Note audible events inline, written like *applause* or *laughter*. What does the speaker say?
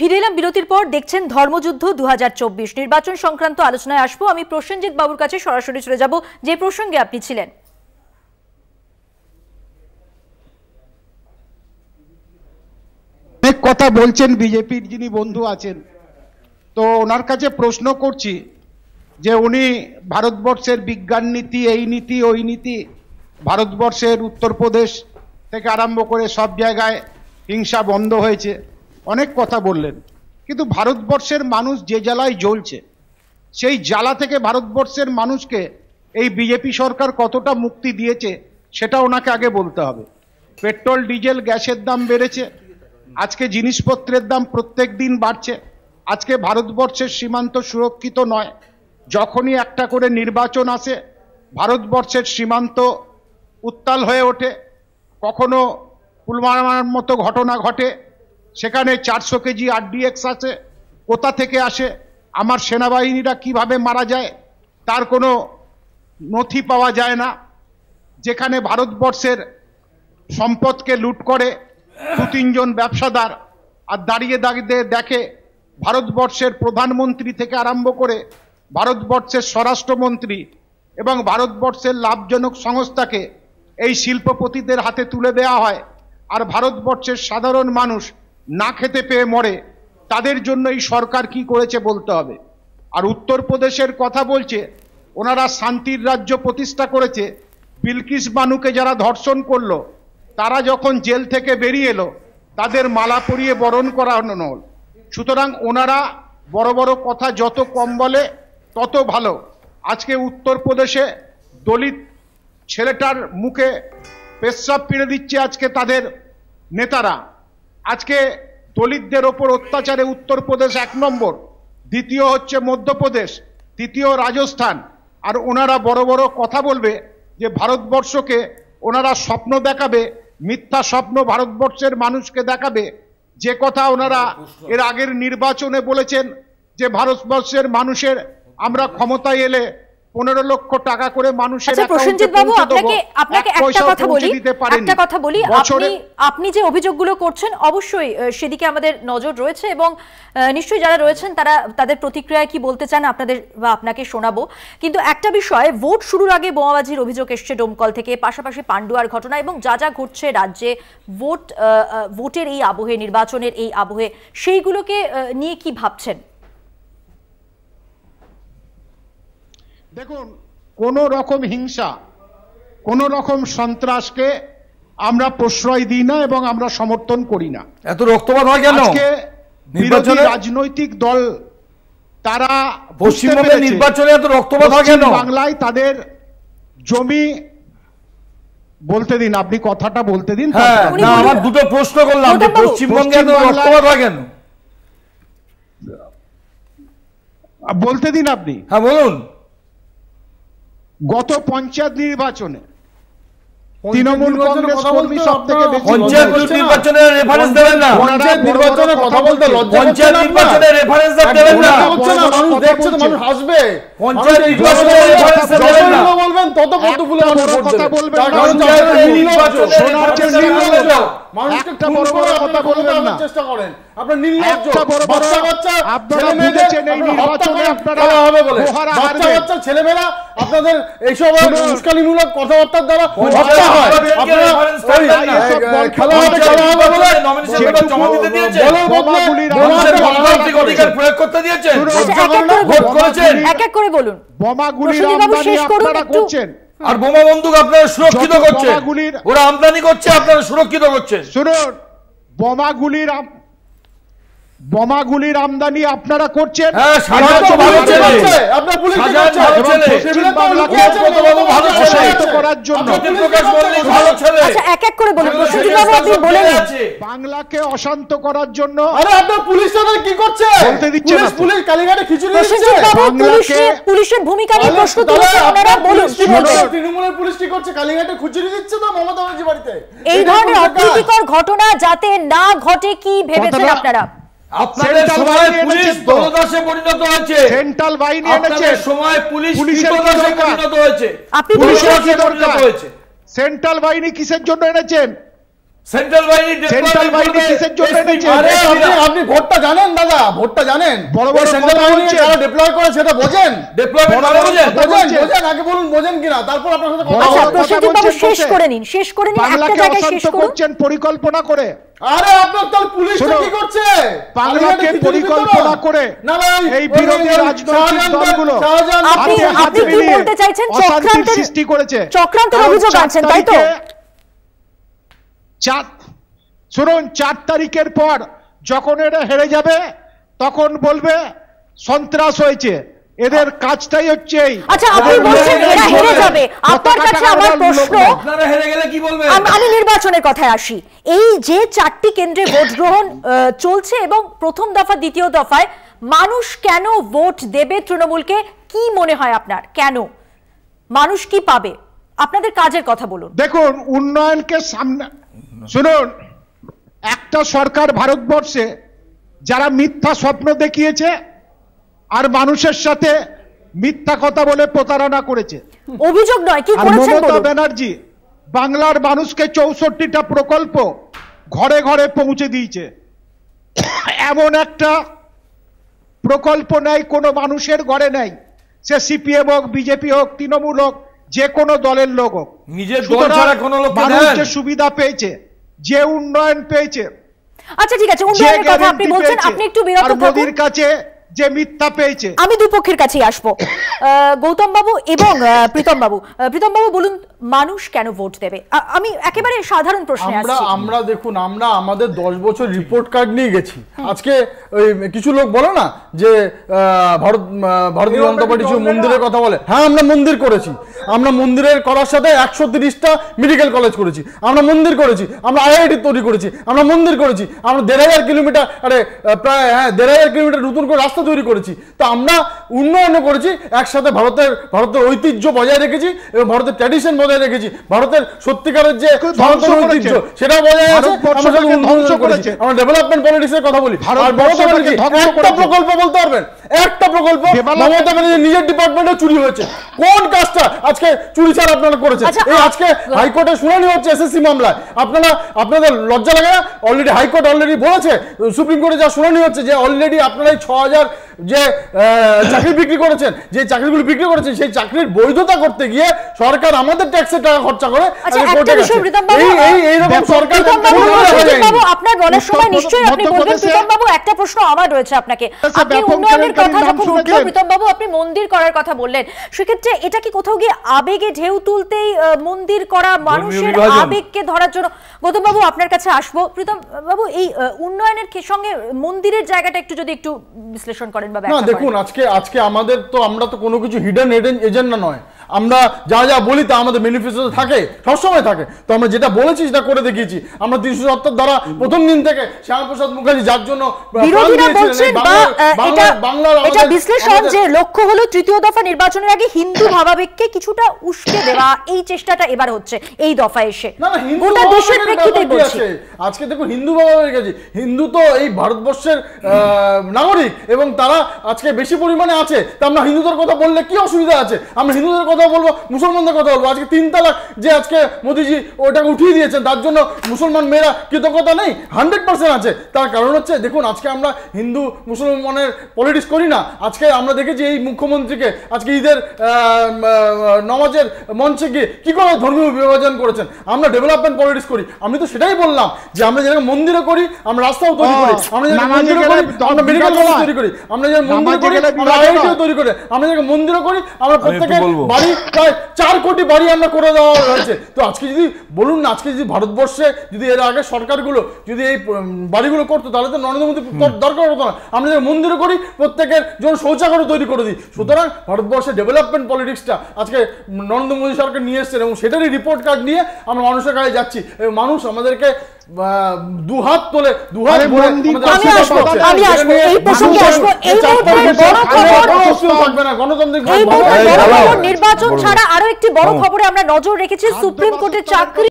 ফিরে এলাম বিরতির পর, দেখছেন ধর্মযুদ্ধ দু হাজার চব্বিশ। নির্বাচন সংক্রান্ত আলোচনায় আসব। আমি প্রসেনজিৎ বাবুর কাছে সরাসরি চলে যাব, যে প্রসঙ্গে আপনি ছিলেন। কথা বলছেন বিজেপির, যিনি বন্ধু আছেন। তো ওনার কাছে প্রশ্ন করছি যে উনি ভারতবর্ষের বিজ্ঞান নীতি, এই নীতি, ওই নীতি, ভারতবর্ষের উত্তরপ্রদেশ থেকে আরম্ভ করে সব জায়গায় হিংসা বন্ধ হয়েছে। অনেক কথা বললেন। কিন্তু ভারতবর্ষের মানুষ যে জ্বালায় জ্বলছে, সেই জ্বালা থেকে ভারতবর্ষের মানুষকে এই বিজেপি সরকার কতটা মুক্তি দিয়েছে, সেটা ওনাকে আগে বলতে হবে। পেট্রোল, ডিজেল, গ্যাসের দাম বেড়েছে, আজকে জিনিসপত্রের দাম প্রত্যেক দিন বাড়ছে। আজকে ভারতবর্ষের সীমান্ত সুরক্ষিত নয়। যখনই একটা করে নির্বাচন আসে, ভারতবর্ষের সীমান্ত উত্তাল হয়ে ওঠে। কখনো পুলওয়ামার মতো ঘটনা ঘটে সেখানে চারশো কেজি আরডিএক্স আছে, কোথা থেকে আসে, আমার সেনাবাহিনীরা কীভাবে মারা যায়, তার কোনো নথি পাওয়া যায় না। যেখানে ভারতবর্ষের সম্পদকে লুট করে দু তিনজন ব্যবসাদার আর দাঁড়িয়ে দাঁড়িয়ে দেখে ভারতবর্ষের প্রধানমন্ত্রী থেকে আরম্ভ করে ভারতবর্ষের স্বরাষ্ট্রমন্ত্রী এবং ভারতবর্ষের লাভজনক সংস্থাকে এই শিল্পপতিদের হাতে তুলে দেওয়া হয়। আর ভারতবর্ষের সাধারণ মানুষ না খেতে পেয়ে মরে, তাদের জন্য এই সরকার কি করেছে বলতে হবে। আর উত্তরপ্রদেশের কথা বলছে, ওনারা শান্তির রাজ্য প্রতিষ্ঠা করেছে, বিলকিস বানুকে যারা ধর্ষণ করল, তারা যখন জেল থেকে বেরিয়ে এলো, তাদের মালা পরিয়ে বরণ করানো হল। সুতরাং ওনারা বড় বড় কথা যত কম বলে, তত ভালো। আজকে উত্তরপ্রদেশে দলিত ছেলেটার মুখে পেশাব পিড়ে দিচ্ছে আজকে তাদের নেতারা। আজকে দলিতদের ওপর অত্যাচারে উত্তরপ্রদেশ এক নম্বর, দ্বিতীয় হচ্ছে মধ্যপ্রদেশ, তৃতীয় রাজস্থান। আর ওনারা বড় বড় কথা বলবে যে ভারতবর্ষকে ওনারা স্বপ্ন দেখাবে, মিথ্যা স্বপ্ন ভারতবর্ষের মানুষকে দেখাবে। যে কথা ওনারা এর আগের নির্বাচনে বলেছেন যে ভারতবর্ষের মানুষের আমরা ক্ষমতায় এলে পনেরো লক্ষ টাকা করে মানুষের আচ্ছা অ্যাকাউন্টে প্রসেনজিৎ বাবু পৌঁছে দেবো। আপনাকে আপনাকে একটা কথা বলি। একটা কথা আপনি আপনি যে অভিযোগগুলো করছেন অবশ্যই সেদিকে আমাদের নজর রয়েছে এবং নিশ্চয়ই যারা রয়েছেন তারা তাদের প্রতিক্রিয়ায় কি বলতে চান আপনাদের বা আপনাকে শোনাবো কিন্তু একটা বিষয় ভোট শুরুর আগে বোমাবাজির অভিযোগ এসছে ডোমকল থেকে পাশাপাশি পান্ডুয়ার ঘটনা এবং যা যা ঘটছে রাজ্যে ভোট ভোটের এই আবহে নির্বাচনের এই আবহে সেইগুলোকে নিয়ে কি ভাবছেন দেখুন কোন রকম হিংসা কোন রকম সন্ত্রাসকে আমরা প্রশ্রয় দিই না এবং আমরা সমর্থন করি না। এত রক্তপাত হয় কেন? আজকে বিরোধী নির্বাচনে রাজনৈতিক দল তারা পেরেছে নির্বাচনে এত রক্তপাত হয় কেন? বাংলায় তাদের জমি বলতে দিন আপনি কথাটা বলতে দিন হ্যাঁ না আমার দুটো প্রশ্ন করলাম যে পশ্চিমবঙ্গে এত রক্তপাত হয় কেন? বলতে দিন আপনি। হ্যাঁ বলুন। গত পঞ্চায়েত নির্বাচনে তৃণমূল কংগ্রেস কর্মী সব থেকে পঞ্চায়েত ভোট রেফারেন্স দেবেন না। পঞ্চায়েত নির্বাচনে কথা বলতে পঞ্চায়েত নির্বাচনের রেফারেন্স দেবেন না। হচ্ছে না, মানুষ দেখছে তো, মানুষ হাসবে। পঞ্চায়েত নির্বাচনের রেফারেন্স দেবেন না। বলবেন তত মানুষ কথা বলবেন পঞ্চায়েত নির্বাচন, মানুষকে একটা বড় করে বড় কথা বলবেন না। চেষ্টা করেন। আপনার নির্লজ্জ। বড় বড় বাচ্চা বাচ্চা আপনারা ছেলেমেয়েদের এই নির্বাচনে আপনারা হবে বলে। গোহারা বাচ্চা হারবেন। বাচ্চা আপনাদের এইসব উস্কানিমূলক কথাবার্তার দ্বারা হত্যা হয়। আপনারা reference ওই দেবেন না। এসব গল্প খেলা হবে খেলা হবে বলে নির্বাচনে জমা দিতে দিয়েছে। বলার বদলে বোমাগুলির বোমা মানুষের হাতে গণতান্ত্রিক অধিকার প্রয়োগ করতে দিয়েছেন। শুনুন, এক এক করে ভোট করেছেন এক এক করে বলুন। বোমাগুলির আমদানি শেষ করুন আপনারা করছেন। আর বোমা বন্দুক আপনারা সুরক্ষিত করছে। ওরা আমদানি করছে আপনারা সুরক্ষিত করছে। শুনুন বোমাগুলির বোমাগুলির আমদানি আপনারা করছেন? বাংলাকে করার জন্য। আচ্ছা এক এক করে বলুন। অশান্ত করার জন্য পুলিশ কি করছে বলতে দিচ্ছে পুলিশ না তো। পুলিশ কালীঘাটে খিচুড়ি পুলিশের ভূমিকা নিয়ে প্রশ্ন বলুন পুলিশ তৃণমূলের কি করছে? কালীঘাটে খুচুরি দিচ্ছে তো মমতা ব্যানার্জি বাড়িতে। এই ধরনের অপ্রীতিকর ঘটনা যাতে না ঘটে কি ভেবেছেন আপনারা? আপনাদের সেন্ট্রাল সময় পুলিশ দলদাসে পরিণত হয়েছে। সেন্ট্রাল বাহিনী আপনাদের সময় পুলিশ? পরিণত হয়েছে। আপনি পুলিশের কি পরিণত দরকার? হয়েছে। সেন্ট্রাল বাহিনী কিসের জন্য এনেছেন? সেন্ট্রাল বাহিনী সেন্ট্রাল বাহিনী কিসের জন্য এনেছে? আরে আপনি আপনি ভোটটা জানেন দাদা ভোটটা জানেন। বড় বড় সেন্ট্রাল বাহিনী যারা ডিপ্লয় করে সেটা বোঝেন। ডিপ্লয়মেন্ট বড় বড় বুঝেন? কথা বোঝেন বোঝেন আগে বলুন বোঝেন কিনা তারপর আপনার সাথে কথা আচ্ছা বড় বলব। কথা প্রসেনজিৎ বাবু শেষ করে নিন শেষ করে নিন একটা জায়গায় শেষ করুন। করছেন পরিকল্পনা করে? আরে আপনার পুলিশটা কি করছে? বাংলাকে পরিকল্পনা করে এই বিরোধী রাজনৈতিক দলগুলো আপনি হাতে আপনি কি বলতে চাইছেন? চক্রান্তের সৃষ্টি করেছে। চক্রান্তের অভিযোগ চার আনছেন তাই তো? চার শুনুন চার তারিখের পর যখন এরা হেরে যাবে তখন বলবে সন্ত্রাস হয়েছে। এদের কাজটাই হচ্ছে এই। আচ্ছা আপনি বলছেন এরা হেরে যাবে। আপনার কাছে আমার প্রশ্ন। আপনারা হেরে গেলে কি বলবেন? আমি নির্বাচনের কথায় আসি। এই যে চারটি কেন্দ্রে *coughs* ভোট গ্রহণ আহ, চলছে এবং প্রথম দফা দ্বিতীয় দফায় মানুষ কেন ভোট দেবে তৃণমূলকে? কি মনে হয় আপনার? কেন? মানুষ কি পাবে? আপনাদের কাজের কথা বলুন। দেখুন উন্নয়নকে সামনে শুনুন একটা সরকার ভারতবর্ষে যারা মিথ্যা স্বপ্ন দেখিয়েছে আর মানুষের সাথে মিথ্যা কথা বলে প্রতারণা করেছে। অভিযোগ নয় কি করেছেন মমতা ব্যানার্জি বাংলার মানুষকে চৌষট্টিটা প্রকল্প ঘরে ঘরে পৌঁছে দিয়েছে। এমন একটা প্রকল্প নেই কোনো মানুষের ঘরে নেই। সে সিপিএম হোক বিজেপি হোক তৃণমূল হোক যে কোনো দলের লোক হোক। নিজের সুবিধা পেয়েছে যে উন্নয়ন পেয়েছে আচ্ছা ঠিক আছে উন্নয়নের কথা আপনি বলছেন আপনি একটু বিরত থাকুন মোদির কাছে যে মিথ্যা পেয়েছে। আমি দুপক্ষের কাছেই আসব। *coughs* গৌতম বাবু এবং প্রীতম বাবু প্রীতম বাবু বলুন মানুষ কেন ভোট দেবে? আমি একেবারে সাধারণ প্রশ্নে আমরা আসছি। আমরা দেখুন আমরা আমাদের দশ বছর রিপোর্ট কার্ড নিয়ে গেছি। আজকে ওই কিছু লোক বলে না যে ভারত ভারতীয় জনতা পার্টি মন্দিরের কথা বলে। হ্যাঁ আমরা মন্দির করেছি। আমরা মন্দিরের করার সাথে একশো তিরিশটা মেডিকেল কলেজ করেছি। আমরা মন্দির করেছি আমরা আইআইটি তৈরি করেছি আমরা মন্দির করেছি আমরা দেড় হাজার কিলোমিটার আরে প্রায় হ্যাঁ দেড় হাজার কিলোমিটার নতুন করে রাস্তা তৈরি করেছি। তো আমরা উন্নয়ন করেছি একসাথে ভারতের ভারতের ঐতিহ্য বজায় রেখেছি এবং ভারতের ট্র্যাডিশন বজায় রেখেছি। ভারতের সত্যিকারের যে ধ্বংস ঐতিহ্য সেটা বজায় আছে। আমরা করেছি। করেছে। ডেভেলপমেন্ট পলিটিক্স এর কথা বলি। আর মমতা ব্যানার্জি একটা প্রকল্প বলতে পারবেন? একটা প্রকল্প মমতা ব্যানার্জি নিজের ডিপার্টমেন্টে চুরি হয়েছে। কোন কাজটা আজকে চুরি ছাড়া আপনারা করেছেন? আচ্ছা, এই আজকে হাইকোর্টে শুনানি হচ্ছে এসএসসি মামলায়। আপনারা আপনাদের লজ্জা লাগে না? অলরেডি হাইকোর্ট অলরেডি বলেছে। সুপ্রিম কোর্টে যা শুনানি হচ্ছে যে অলরেডি আপনারা এই ছ হাজার God যে চাকরি বিক্রি করেছেন যে চাকরিগুলো বিক্রি করেছেন সেই চাকরির বৈধতা করতে গিয়ে সরকার আমাদের ট্যাক্সের টাকা খরচা করে আচ্ছা, আপনার বলার সময় নিশ্চয়ই আপনি বলবেন। প্রীতম বাবু একটা প্রশ্ন আমার রয়েছে আপনাকে। আচ্ছা, আপনি উন্নয়নের কথা যখন উঠল প্রীতম বাবু আপনি মন্দির করার কথা বললেন। সেক্ষেত্রে এটা কি কোথাও গিয়ে আবেগে ঢেউ তুলতেই মন্দির করা মানুষের আবেগকে ধরার জন্য গৌতম বাবু আপনার কাছে আসব। প্রীতম বাবু এই উন্নয়নের সঙ্গে মন্দিরের জায়গাটা একটু যদি একটু বিশ্লেষণ করেন। বা না দেখুন আজকে আজকে আমাদের তো আমরা তো কোনো কিছু হিডেন এজেন্ডা নয়। আমরা যা যা বলি তা আমাদের ম্যানিফেস্টো থাকে সবসময় থাকে। তো আমরা যেটা বলেছি সেটা করে দেখিয়েছি। আমরা তিনশো সত্তর দ্বারা প্রথম দিন থেকে শ্যামাপ্রসাদ মুখার্জি যার জন্য এটা বিশ্লেষণ যে লক্ষ্য হলো তৃতীয় দফা নির্বাচনের আগে হিন্দু ভাবাবেগকে কিছুটা উস্কে দেওয়া এই চেষ্টাটা এবার হচ্ছে এই দফা এসে। না না হিন্দু গোটা দেশের প্রেক্ষিতে বলছি। আজকে দেখুন হিন্দু ভাবাবেগ আছে হিন্দু তো এই ভারতবর্ষের নাগরিক এবং তারা আজকে বেশি পরিমাণে আছে। তা আমরা হিন্দুদের কথা বললে কি অসুবিধা আছে? আমরা হিন্দুদের কথা বলব মুসলমানদের কথা বলব। আজকে তিন তালাক যে আজকে মোদিজি ওটাকে উঠিয়ে দিয়েছেন তার জন্য মুসলমান মেয়েরা কৃতজ্ঞতা নেই? হান্ড্রেড পার্সেন্ট আছে। তার কারণ হচ্ছে দেখুন আজকে আমরা হিন্দু মুসলমানের পলিটিক্স করি না। আজকে আমরা দেখেছি এই মুখ্যমন্ত্রীকে আজকে ঈদের নমাজের মঞ্চে গিয়ে কি করে ধর্মীয় বিভাজন করেছেন? আমরা ডেভেলপমেন্ট পলিটিক্স করি। আমি তো সেটাই বললাম যে আমরা যেরকম মন্দিরে করি আমরা রাস্তাও তৈরি ও, করি আমরা যেরকম মন্দিরে করি আমরা মেডিকেল কলেজ তৈরি করি। আমরা যেরকম মন্দিরে করি আমরা আইআইটিও তৈরি করি। আমরা যেরকম মন্দিরে করি আমরা প্রত্যেকের বাড়ি প্রায় চার কোটি বাড়ি আমরা করে দেওয়া হয়েছে। তো আজকে যদি বলুন না আজকে যদি ভারতবর্ষে যদি এর আগে সরকারগুলো যদি এই বাড়িগুলো করতো তাহলে তো নরেন্দ্র মোদী দরকার হতো না। আমরা যে মন্দিরে করি প্রত্যেকের জন্য শৌচাগারও তৈরি করে দিই। সুতরাং ভারতবর্ষে ডেভেলপমেন্ট পলিটিক্সটা আজকে নরেন্দ্র মোদী সরকার নিয়ে এসছেন এবং সেটারই রিপোর্ট কার্ড নিয়ে আমরা মানুষের কাছে যাচ্ছি। এবং মানুষ আমাদেরকে দুহাত তোলে দুহাত ভরে আমি আসব, আমি আসব, এই প্রসঙ্গে আসব। এই মুহূর্তে বড় খবর- এই মুহূর্তে বড় খবর। নির্বাচন ছাড়া আরও একটি বড় খবরে আমরা নজর রেখেছি সুপ্রিম কোর্টের চাকরি